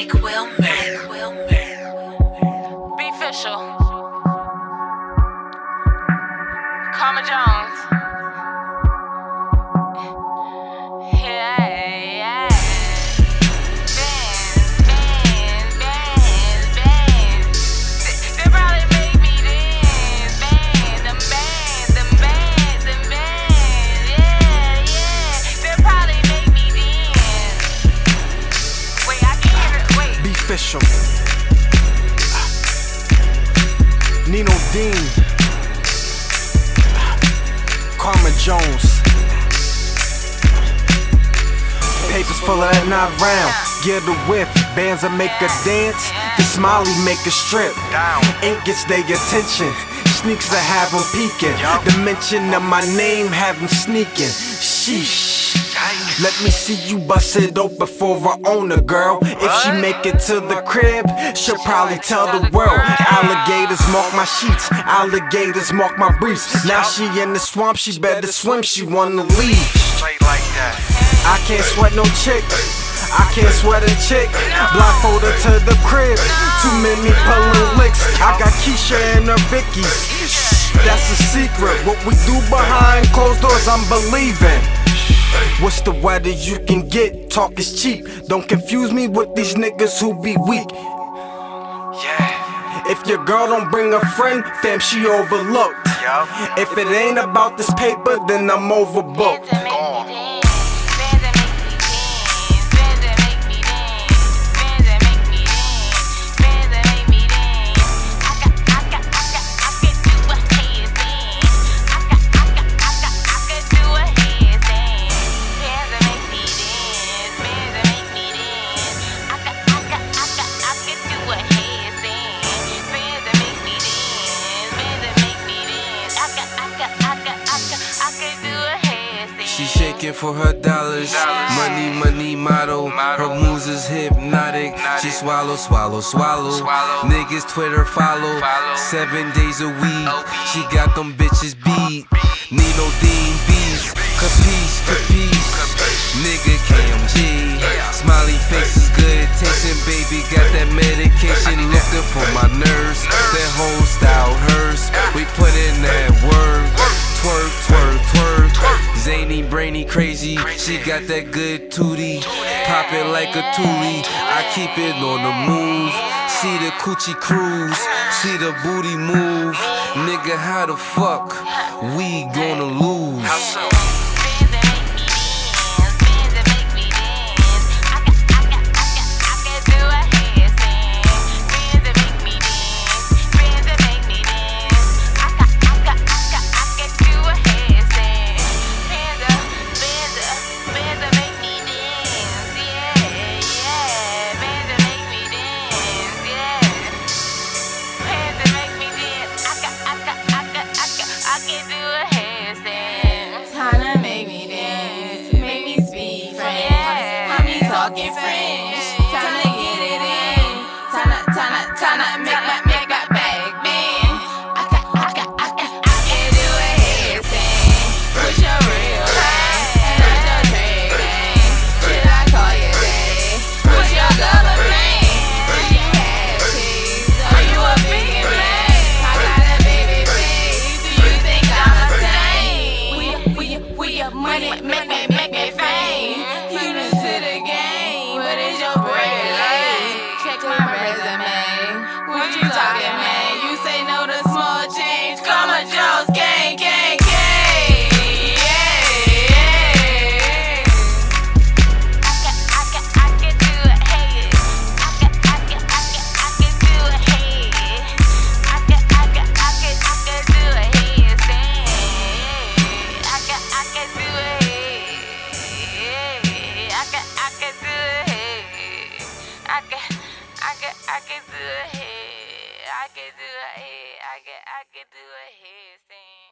Mike Wilmer. Mike. B-fficial. Nino Dean. Karma Jones. Papers full of that not round. Get the whip, bands that make a dance. The smiley make a strip. Ink gets their attention. Sneaks that have them peeking. The mention of my name have them sneaking. Sheesh. Let me see you bust it open for her owner, girl. If she make it to the crib, she'll probably tell the world. Alligators mark my sheets, alligators mark my briefs. Now she in the swamp, she better swim, she wanna leave. Straight like that. I can't sweat no chick. I can't sweat a chick. Blindfold her to the crib. Too many pulling licks. I got Keisha and her Vickies. Shh, That's a secret. What we do behind closed doors, I'm believing. What's the weather you can get? Talk is cheap. Don't confuse me with these niggas who be weak. Yeah. If your girl don't bring a friend, fam, she overlooked. Yup. If it ain't about this paper, then I'm overbooked. She shaking for her dollars. Money, money, motto. Her moves is hypnotic. She swallow, swallow, swallow. Niggas Twitter follow. Seven days a week. She got them bitches beat. Nino Dean beats. Got that good tootie. Pop it like a toolie. I keep it on the move. See the coochie cruise. See the booty move. Nigga, how the fuck we gonna lose? I can do a head, I can, do a head. I can do a headstand.